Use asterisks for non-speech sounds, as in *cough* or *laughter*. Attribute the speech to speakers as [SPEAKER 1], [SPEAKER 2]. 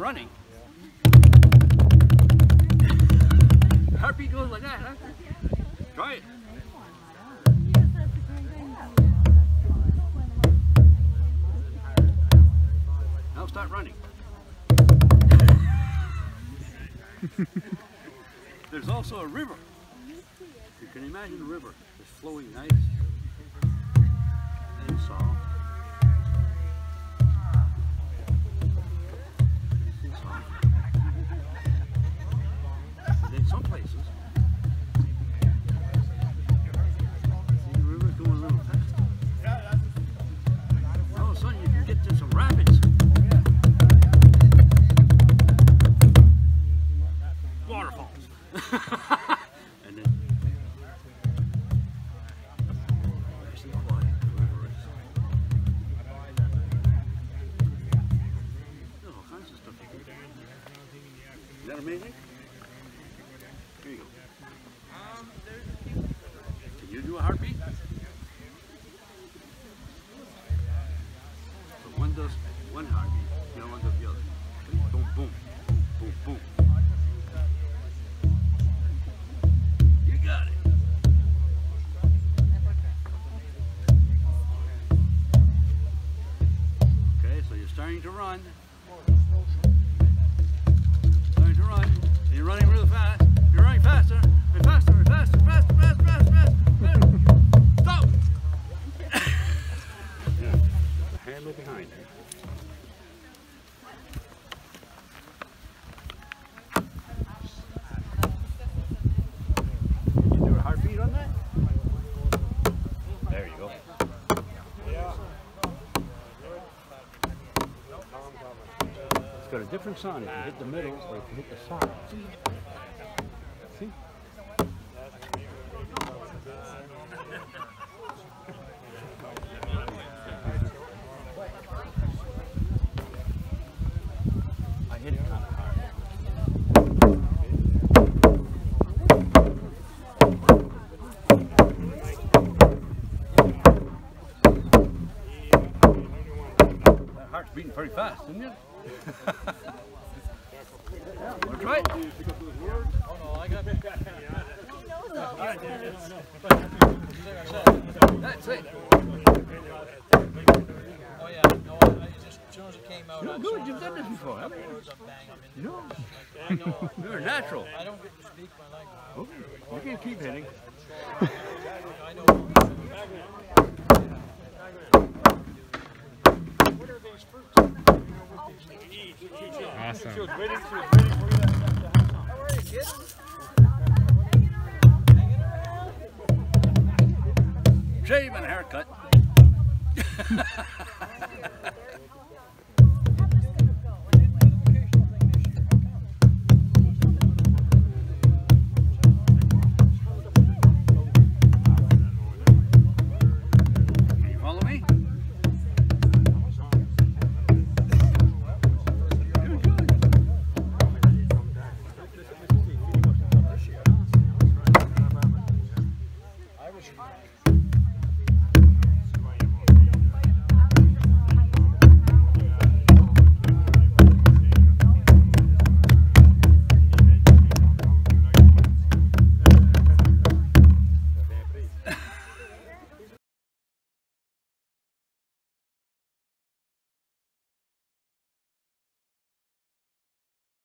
[SPEAKER 1] running. Heartbeat goes like that, huh? Try it. Now start running. *laughs* There's also a river. You can imagine a river. It's flowing nice and soft. Some places, you can get to some rapids. Waterfalls. *laughs* is. There's all kinds of stuff you can do. Is that amazing? Here you go. Can you do a heartbeat? So one does one heartbeat, the other one does the other. Boom, boom, boom, boom. You got it. Okay, so you're starting to run. Go. It's got a different sound if you hit the middle or if you hit the side. See? I hit it kind of hard. That heart's beating pretty fast, isn't it? yeah, wanna try it? That's it.
[SPEAKER 2] Oh yeah, no, I just, as soon as it came out,
[SPEAKER 1] You're
[SPEAKER 2] I
[SPEAKER 1] good. You've done this before, haven't you?
[SPEAKER 2] Bang,
[SPEAKER 1] no.
[SPEAKER 2] Like, *laughs*
[SPEAKER 1] You're natural.
[SPEAKER 2] I don't get to speak my language.
[SPEAKER 1] Okay. You can keep hitting.
[SPEAKER 2] I know. *laughs*
[SPEAKER 3] Awesome.
[SPEAKER 1] Shave and haircut. *laughs*